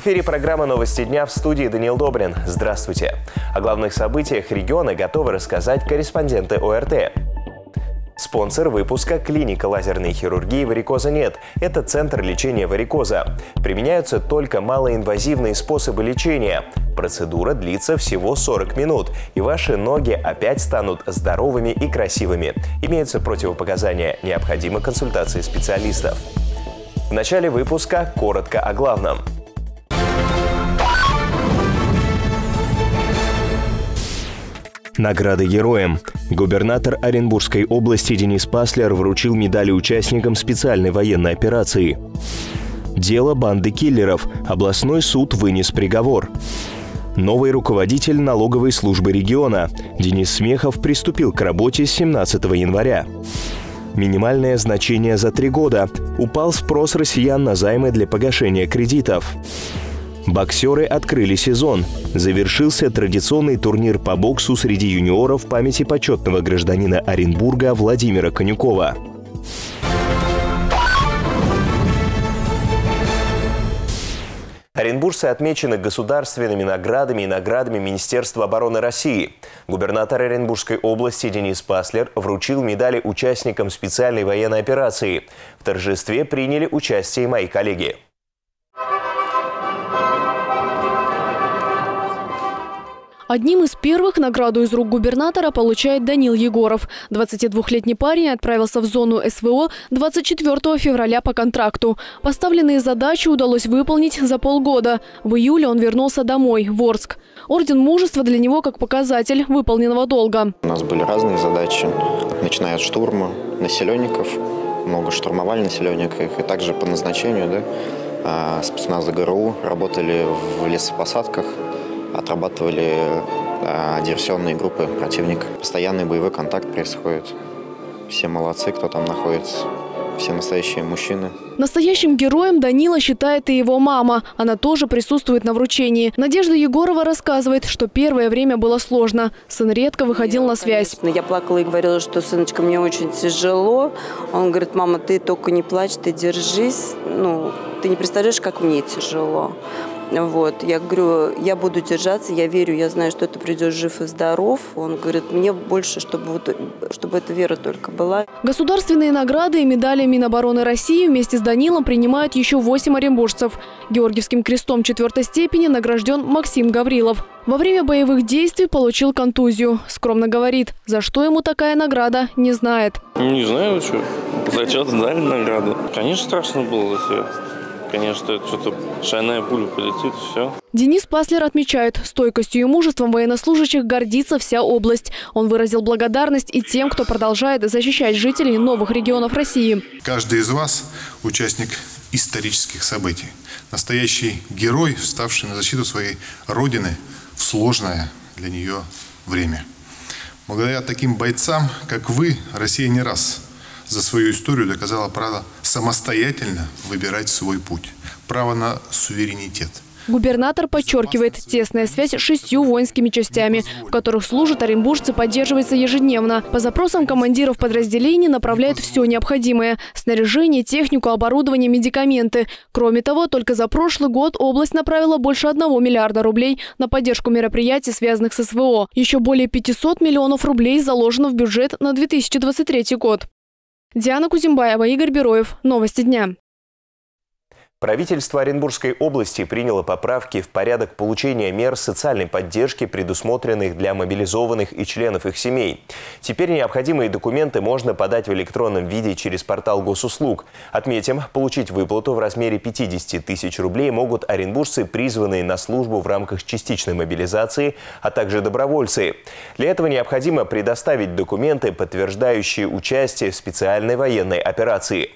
эфире программа «Новости дня» в студии Даниил Добрин. Здравствуйте. О главных событиях региона готовы рассказать корреспонденты ОРТ. Спонсор выпуска – клиника лазерной хирургии «Варикоза нет». Это центр лечения варикоза. Применяются только малоинвазивные способы лечения. Процедура длится всего 40 минут, и ваши ноги опять станут здоровыми и красивыми. Имеются противопоказания. Необходима консультация специалистов. В начале выпуска коротко о главном – Награды героям. Губернатор Оренбургской области Денис Паслер вручил медали участникам специальной военной операции. Дело банды киллеров. Областной суд вынес приговор. Новый руководитель налоговой службы региона. Денис Смехов приступил к работе с 17 января. Минимальное значение за три года. Упал спрос россиян на займы для погашения кредитов. Боксеры открыли сезон. Завершился традиционный турнир по боксу среди юниоров памяти почетного гражданина Оренбурга Владимира Конюкова. Оренбуржцы отмечены государственными наградами и наградами Министерства обороны России. Губернатор Оренбургской области Денис Паслер вручил медали участникам специальной военной операции. В торжестве приняли участие мои коллеги. Одним из первых награду из рук губернатора получает Данил Егоров. 22-летний парень отправился в зону СВО 24 февраля по контракту. Поставленные задачи удалось выполнить за полгода. В июле он вернулся домой, в Орск. Орден мужества для него как показатель выполненного долга. У нас были разные задачи, начиная от штурма населенников, много штурмовали населенников, и также по назначению, да, а, спецназа ГРУ работали в лесопосадках, отрабатывали э, диверсионные группы противника. Постоянный боевой контакт происходит. Все молодцы, кто там находится. Все настоящие мужчины. Настоящим героем Данила считает и его мама. Она тоже присутствует на вручении. Надежда Егорова рассказывает, что первое время было сложно. Сын редко выходил на связь. Я плакала и говорила, что, сыночка, мне очень тяжело. Он говорит, мама, ты только не плачь, ты держись. Ну, ты не представляешь, как мне тяжело. Вот. Я говорю, я буду держаться, я верю, я знаю, что ты придешь жив и здоров. Он говорит, мне больше, чтобы, вот, чтобы эта вера только была. Государственные награды и медали Минобороны России вместе с Данилом принимают еще 8 оренбуржцев. Георгиевским крестом четвертой степени награжден Максим Гаврилов. Во время боевых действий получил контузию. Скромно говорит, за что ему такая награда, не знает. Не знаю, что. Зачет дали награду. Конечно, страшно было. Если конечно, что-то шальная пуля полетит, все. Денис Паслер отмечает, стойкостью и мужеством военнослужащих гордится вся область. Он выразил благодарность и тем, кто продолжает защищать жителей новых регионов России. Каждый из вас – участник исторических событий. Настоящий герой, вставший на защиту своей Родины в сложное для нее время. Благодаря таким бойцам, как вы, Россия не раз за свою историю доказала право самостоятельно выбирать свой путь, право на суверенитет. Губернатор подчеркивает, тесная связь с шестью воинскими частями, в которых служат оренбуржцы, поддерживается ежедневно. По запросам командиров подразделений направляют все необходимое – снаряжение, технику, оборудование, медикаменты. Кроме того, только за прошлый год область направила больше одного миллиарда рублей на поддержку мероприятий, связанных с СВО. Еще более 500 миллионов рублей заложено в бюджет на 2023 год. Диана Кузимбаева, Игорь Бероев. Новости дня. Правительство Оренбургской области приняло поправки в порядок получения мер социальной поддержки, предусмотренных для мобилизованных и членов их семей. Теперь необходимые документы можно подать в электронном виде через портал госуслуг. Отметим, получить выплату в размере 50 тысяч рублей могут оренбуржцы, призванные на службу в рамках частичной мобилизации, а также добровольцы. Для этого необходимо предоставить документы, подтверждающие участие в специальной военной операции.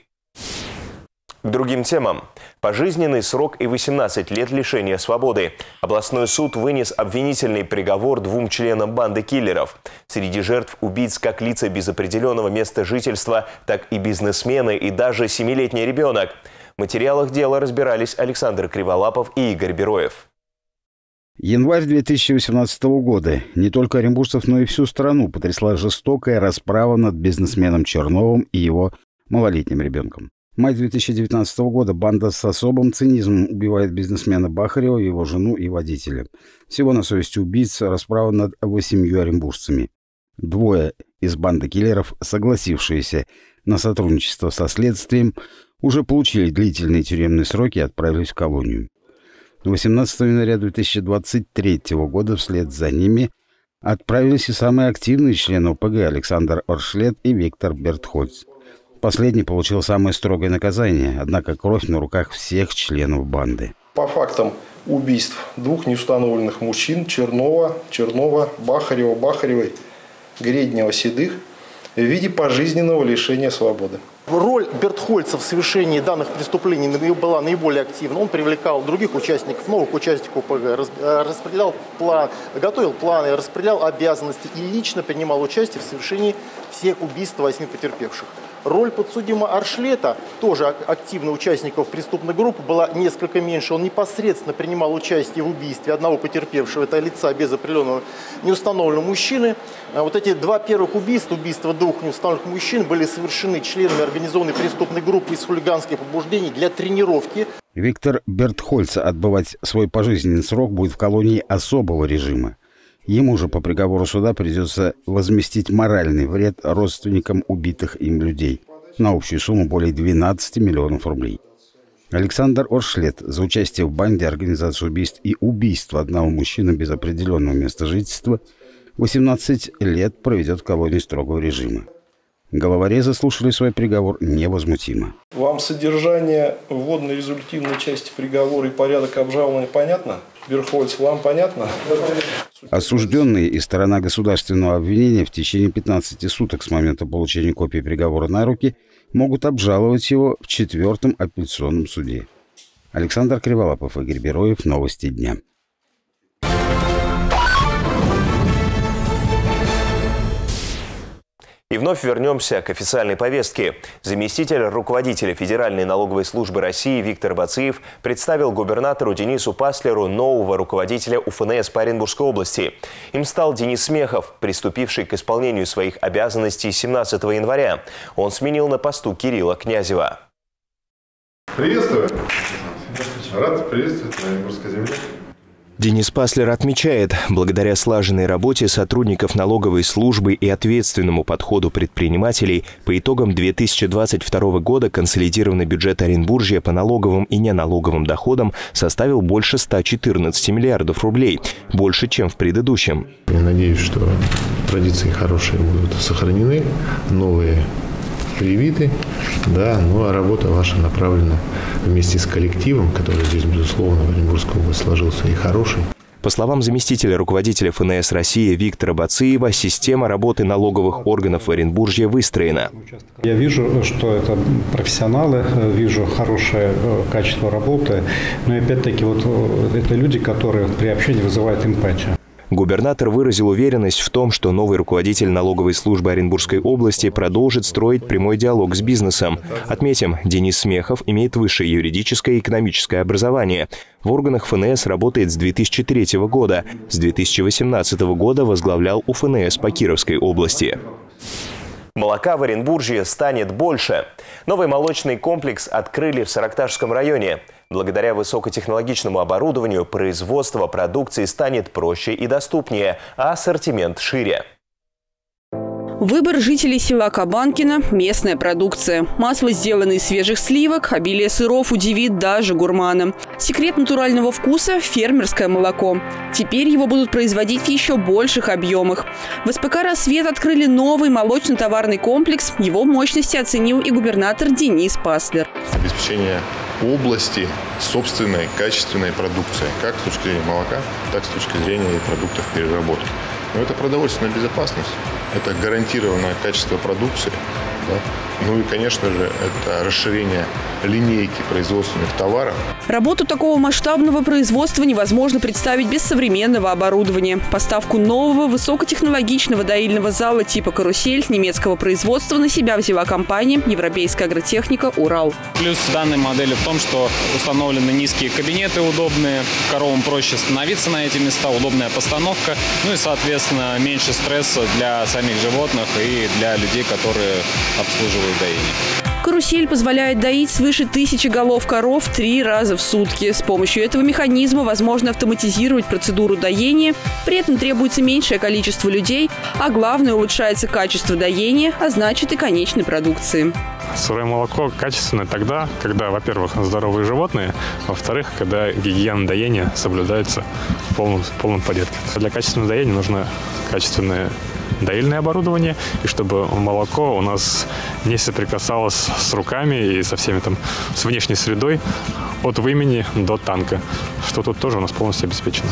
Другим темам. Пожизненный срок и 18 лет лишения свободы. Областной суд вынес обвинительный приговор двум членам банды киллеров. Среди жертв убийц как лица без определенного места жительства, так и бизнесмены и даже семилетний ребенок. В материалах дела разбирались Александр Криволапов и Игорь Бероев. Январь 2018 года не только оренбуржцев, но и всю страну потрясла жестокая расправа над бизнесменом Черновым и его малолетним ребенком. Май 2019 года банда с особым цинизмом убивает бизнесмена Бахарева, его жену и водителя. Всего на совести убийц расправа над восемью оренбуржцами. Двое из банды киллеров, согласившиеся на сотрудничество со следствием, уже получили длительные тюремные сроки и отправились в колонию. 18 января 2023 года вслед за ними отправились и самые активные члены ОПГ Александр Оршлет и Виктор Бертхольц. Последний получил самое строгое наказание, однако кровь на руках всех членов банды. По фактам убийств двух неустановленных мужчин Чернова, Чернова, Бахарева, Бахаревой, Греднева, Седых в виде пожизненного лишения свободы. Роль Бертхольца в совершении данных преступлений была наиболее активна. Он привлекал других участников, новых участников ОПГ, э, распределял план, готовил планы, распределял обязанности и лично принимал участие в совершении всех убийств восьми потерпевших. Роль подсудимого Аршлета, тоже активных участников преступной группы, была несколько меньше. Он непосредственно принимал участие в убийстве одного потерпевшего, это лица без определенного неустановленного мужчины. А вот эти два первых убийства, убийства двух неустановленных мужчин, были совершены членами организованной преступной группы из хулиганских побуждений для тренировки. Виктор Бертхольц отбывать свой пожизненный срок будет в колонии особого режима. Ему же по приговору суда придется возместить моральный вред родственникам убитых им людей на общую сумму более 12 миллионов рублей. Александр Оршлет за участие в банде, организацию убийств и убийство одного мужчины без определенного места жительства 18 лет проведет в колонии строгого режима. Головорезы слушали свой приговор невозмутимо. Вам содержание вводной результативной части приговора и порядок обжалования понятно? Верховец, вам понятно? Осужденные и сторона государственного обвинения в течение 15 суток с момента получения копии приговора на руки могут обжаловать его в четвертом апелляционном суде. Александр Криволапов, Игорь Бероев. Новости дня. Вновь вернемся к официальной повестке. Заместитель руководителя Федеральной налоговой службы России Виктор Бациев представил губернатору Денису Паслеру нового руководителя УФНС по Оренбургской области. Им стал Денис Смехов, приступивший к исполнению своих обязанностей 17 января. Он сменил на посту Кирилла Князева. Приветствую! Рад приветствовать на Оренбургской земле. Денис Паслер отмечает, благодаря слаженной работе сотрудников налоговой службы и ответственному подходу предпринимателей, по итогам 2022 года консолидированный бюджет Оренбуржья по налоговым и неналоговым доходам составил больше 114 миллиардов рублей, больше, чем в предыдущем. Я надеюсь, что традиции хорошие будут сохранены, новые привиты, да, ну а работа ваша направлена вместе с коллективом, который здесь, безусловно, в Оренбургской области сложился и хороший. По словам заместителя руководителя ФНС России Виктора Бациева, система работы налоговых органов в Оренбуржье выстроена. Я вижу, что это профессионалы, вижу хорошее э, качество работы, но опять-таки вот э, это люди, которые при общении вызывают эмпатию. Губернатор выразил уверенность в том, что новый руководитель налоговой службы Оренбургской области продолжит строить прямой диалог с бизнесом. Отметим, Денис Смехов имеет высшее юридическое и экономическое образование. В органах ФНС работает с 2003 года. С 2018 года возглавлял УФНС по Кировской области. Молока в Оренбуржье станет больше. Новый молочный комплекс открыли в Саракташском районе. Благодаря высокотехнологичному оборудованию производство продукции станет проще и доступнее, а ассортимент шире. Выбор жителей села Кабанкина – местная продукция. Масло, сделанное из свежих сливок, обилие сыров удивит даже гурмана. Секрет натурального вкуса – фермерское молоко. Теперь его будут производить в еще больших объемах. В СПК «Рассвет» открыли новый молочно-товарный комплекс. Его мощности оценил и губернатор Денис Паслер. Обеспечение области собственной качественной продукции, как с точки зрения молока, так и с точки зрения продуктов переработки. Но это продовольственная безопасность, это гарантированное качество продукции, да? Ну и, конечно же, это расширение линейки производственных товаров. Работу такого масштабного производства невозможно представить без современного оборудования. Поставку нового высокотехнологичного доильного зала типа «Карусель» немецкого производства на себя взяла компания «Европейская агротехника Урал». Плюс данной модели в том, что установлены низкие кабинеты удобные, коровам проще становиться на эти места, удобная постановка, ну и, соответственно, меньше стресса для самих животных и для людей, которые обслуживают доение. Карусель позволяет доить свыше тысячи голов коров три раза в сутки. С помощью этого механизма возможно автоматизировать процедуру доения, при этом требуется меньшее количество людей, а главное улучшается качество доения, а значит и конечной продукции. Сырое молоко качественное тогда, когда, во-первых, здоровые животные, во-вторых, когда гигиена доения соблюдается в полном, в полном порядке. Для качественного доения нужно качественное доильное оборудование, и чтобы молоко у нас не соприкасалось с руками и со всеми там, с внешней средой от вымени до танка, что тут тоже у нас полностью обеспечено.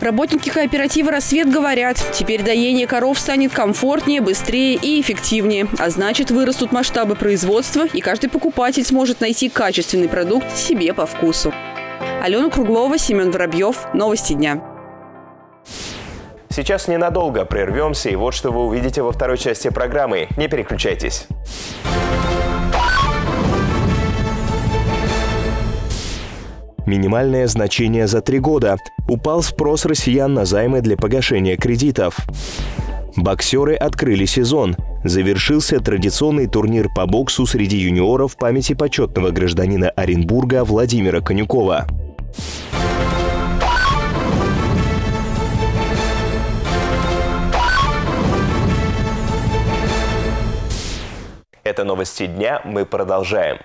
Работники кооператива «Рассвет» говорят, теперь доение коров станет комфортнее, быстрее и эффективнее. А значит, вырастут масштабы производства, и каждый покупатель сможет найти качественный продукт себе по вкусу. Алена Круглова, Семен Воробьев. Новости дня. Сейчас ненадолго прервемся, и вот что вы увидите во второй части программы. Не переключайтесь. Минимальное значение за три года. Упал спрос россиян на займы для погашения кредитов. Боксеры открыли сезон. Завершился традиционный турнир по боксу среди юниоров в памяти почетного гражданина Оренбурга Владимира Конюкова. Это новости дня. Мы продолжаем.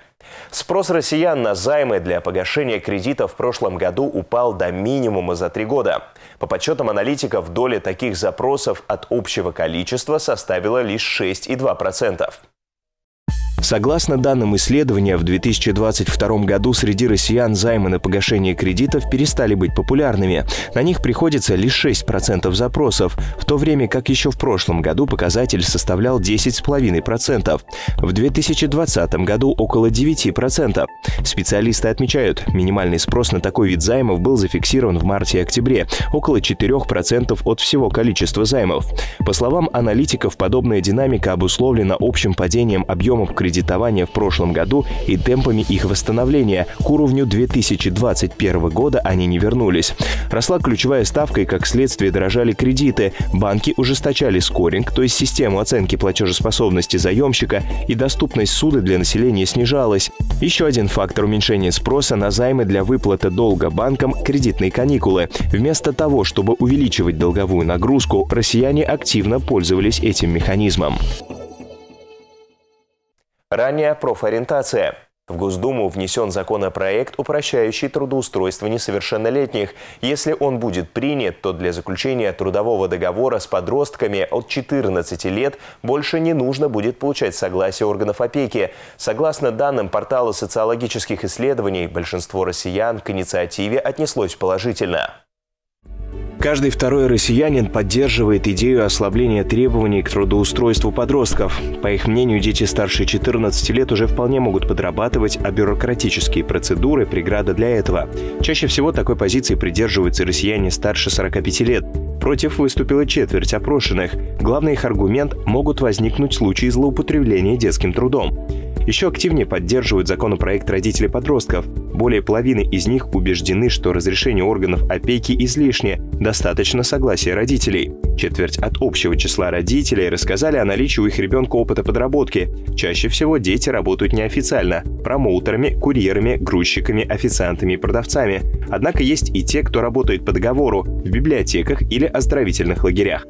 Спрос россиян на займы для погашения кредитов в прошлом году упал до минимума за три года. По подсчетам аналитиков, доля таких запросов от общего количества составила лишь 6,2%. Согласно данным исследования, в 2022 году среди россиян займы на погашение кредитов перестали быть популярными. На них приходится лишь 6% запросов, в то время как еще в прошлом году показатель составлял 10,5%. В 2020 году около 9%. Специалисты отмечают, минимальный спрос на такой вид займов был зафиксирован в марте и октябре, около 4% от всего количества займов. По словам аналитиков, подобная динамика обусловлена общим падением объемов кредитов кредитования в прошлом году и темпами их восстановления. К уровню 2021 года они не вернулись. Росла ключевая ставка и, как следствие, дорожали кредиты. Банки ужесточали скоринг, то есть систему оценки платежеспособности заемщика, и доступность суда для населения снижалась. Еще один фактор уменьшения спроса на займы для выплаты долга банкам – кредитные каникулы. Вместо того, чтобы увеличивать долговую нагрузку, россияне активно пользовались этим механизмом. Ранее профориентация. В Госдуму внесен законопроект, упрощающий трудоустройство несовершеннолетних. Если он будет принят, то для заключения трудового договора с подростками от 14 лет больше не нужно будет получать согласие органов опеки. Согласно данным портала социологических исследований, большинство россиян к инициативе отнеслось положительно. Каждый второй россиянин поддерживает идею ослабления требований к трудоустройству подростков. По их мнению, дети старше 14 лет уже вполне могут подрабатывать, а бюрократические процедуры – преграда для этого. Чаще всего такой позиции придерживаются россияне старше 45 лет. Против выступила четверть опрошенных. Главный их аргумент – могут возникнуть случаи злоупотребления детским трудом. Еще активнее поддерживают законопроект родители подростков. Более половины из них убеждены, что разрешение органов опеки излишне, достаточно согласия родителей. Четверть от общего числа родителей рассказали о наличии у их ребенка опыта подработки. Чаще всего дети работают неофициально – промоутерами, курьерами, грузчиками, официантами и продавцами. Однако есть и те, кто работает по договору – в библиотеках или оздоровительных лагерях.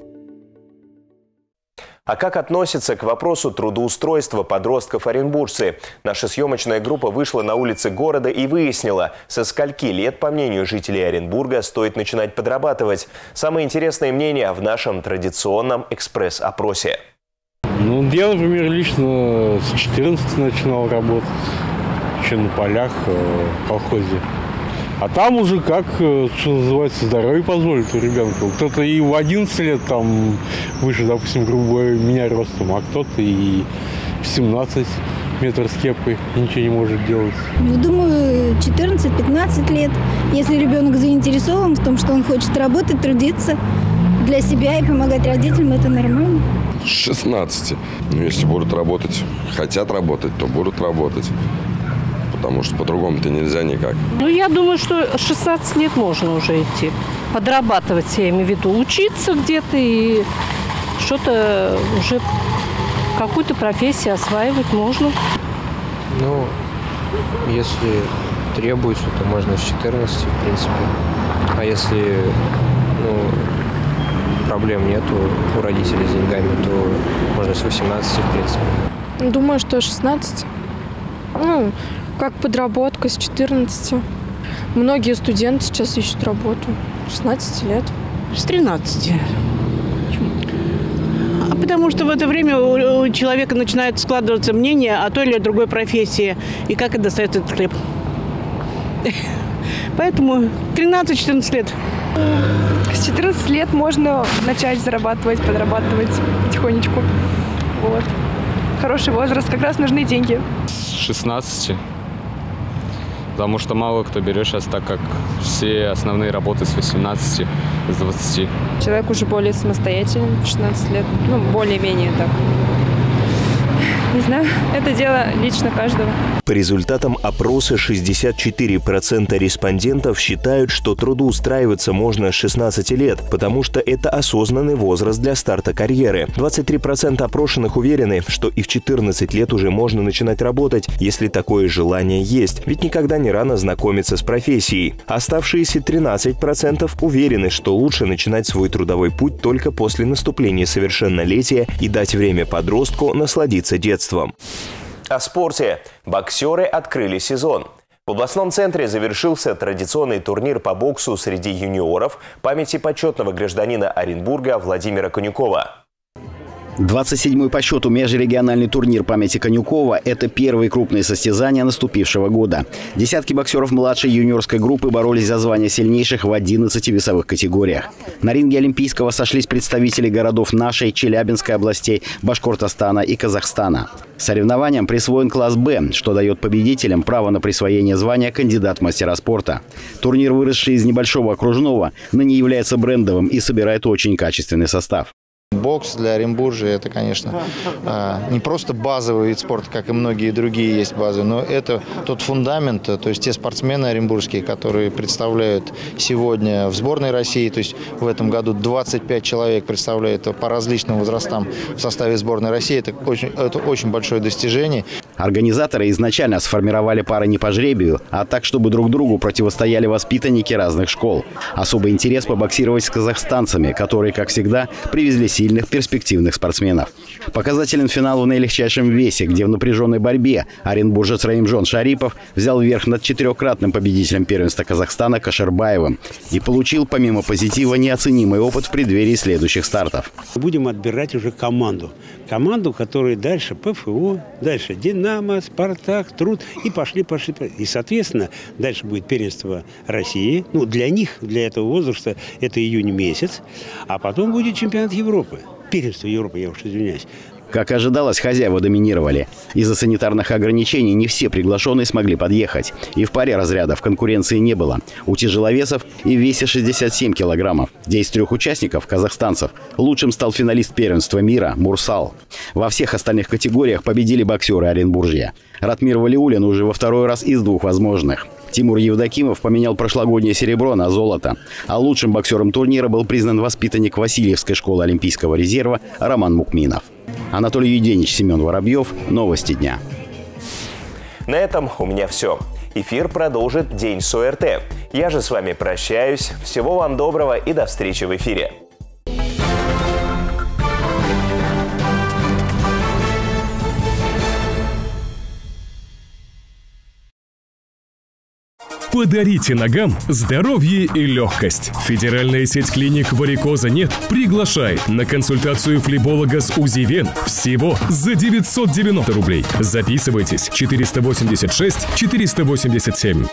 А как относятся к вопросу трудоустройства подростков оренбуржцы? Наша съемочная группа вышла на улицы города и выяснила, со скольки лет, по мнению жителей Оренбурга, стоит начинать подрабатывать. Самое интересное мнение в нашем традиционном экспресс-опросе. Ну, я, например, лично с 14 начинал работать, еще на полях э, в колхозе. А там уже как, э, что называется, здоровье позволит у ребенка. Кто-то и в 11 лет там выше, допустим, грубо меня ростом, а кто-то и в 17 метр с кепкой ничего не может делать. Ну, думаю, 14-15 лет. Если ребенок заинтересован в том, что он хочет работать, трудиться для себя и помогать родителям, это нормально. 16. Ну, если будут работать, хотят работать, то будут работать потому что по-другому-то нельзя никак. Ну, я думаю, что 16 лет можно уже идти. Подрабатывать, я имею в виду, учиться где-то и что-то уже, какую-то профессию осваивать можно. Ну, если требуется, то можно с 14, в принципе. А если ну, проблем нету у родителей с деньгами, то можно с 18, в принципе. Думаю, что 16. Ну, как подработка с 14. Многие студенты сейчас ищут работу. 16 лет. С 13. А потому что в это время у человека начинает складываться мнение о той или другой профессии и как это достает этот хлеб. Поэтому 13-14 лет. С 14 лет можно начать зарабатывать, подрабатывать потихонечку. Вот. Хороший возраст, как раз нужны деньги. С 16. Потому что мало кто берет сейчас, так как все основные работы с 18, с 20. Человек уже более самостоятельный, 16 лет. Ну, более-менее так. Не знаю, это дело лично каждого. По результатам опроса 64% респондентов считают, что трудоустраиваться можно с 16 лет, потому что это осознанный возраст для старта карьеры. 23% опрошенных уверены, что и в 14 лет уже можно начинать работать, если такое желание есть, ведь никогда не рано знакомиться с профессией. Оставшиеся 13% уверены, что лучше начинать свой трудовой путь только после наступления совершеннолетия и дать время подростку насладиться детством. О спорте. Боксеры открыли сезон. В областном центре завершился традиционный турнир по боксу среди юниоров памяти почетного гражданина Оренбурга Владимира Конюкова. 27-й по счету межрегиональный турнир памяти Конюкова – это первые крупные состязания наступившего года. Десятки боксеров младшей юниорской группы боролись за звание сильнейших в 11 весовых категориях. На ринге Олимпийского сошлись представители городов нашей, Челябинской областей, Башкортостана и Казахстана. Соревнованиям присвоен класс «Б», что дает победителям право на присвоение звания кандидат в мастера спорта. Турнир, выросший из небольшого окружного, ныне является брендовым и собирает очень качественный состав. Бокс для Оренбуржья это, конечно, а, не просто базовый вид спорта, как и многие другие есть базы, но это тот фундамент, то есть те спортсмены оренбургские, которые представляют сегодня в сборной России, то есть в этом году 25 человек представляют по различным возрастам в составе сборной России. Это очень, это очень большое достижение. Организаторы изначально сформировали пары не по жребию, а так, чтобы друг другу противостояли воспитанники разных школ. Особый интерес побоксировать с казахстанцами, которые, как всегда, привезли сильных перспективных спортсменов. Показателен финал в наилегчайшем весе, где в напряженной борьбе оренбуржец Раимжон Шарипов взял верх над четырехкратным победителем первенства Казахстана Кашербаевым и получил, помимо позитива, неоценимый опыт в преддверии следующих стартов. Будем отбирать уже команду. Команду, которая дальше ПФО, дальше Динамо, Спартак, Труд и пошли, пошли. И, соответственно, дальше будет первенство России. Ну, для них, для этого возраста, это июнь месяц. А потом будет чемпионат Европы. Первенство Европы, я уж извиняюсь. Как ожидалось, хозяева доминировали. Из-за санитарных ограничений не все приглашенные смогли подъехать. И в паре разрядов конкуренции не было. У тяжеловесов и в весе 67 килограммов. Из трех участников, казахстанцев, лучшим стал финалист первенства мира Мурсал. Во всех остальных категориях победили боксеры Оренбуржья. Ратмир Валиулин уже во второй раз из двух возможных. Тимур Евдокимов поменял прошлогоднее серебро на золото. А лучшим боксером турнира был признан воспитанник Васильевской школы Олимпийского резерва Роман Мукминов. Анатолий Юденич, Семен Воробьев. Новости дня. На этом у меня все. Эфир продолжит День с ОРТ. Я же с вами прощаюсь. Всего вам доброго и до встречи в эфире. Подарите ногам здоровье и легкость. Федеральная сеть клиник «Варикоза нет» приглашает на консультацию флеболога с УЗИ вен всего за 990 рублей. Записывайтесь 486 487.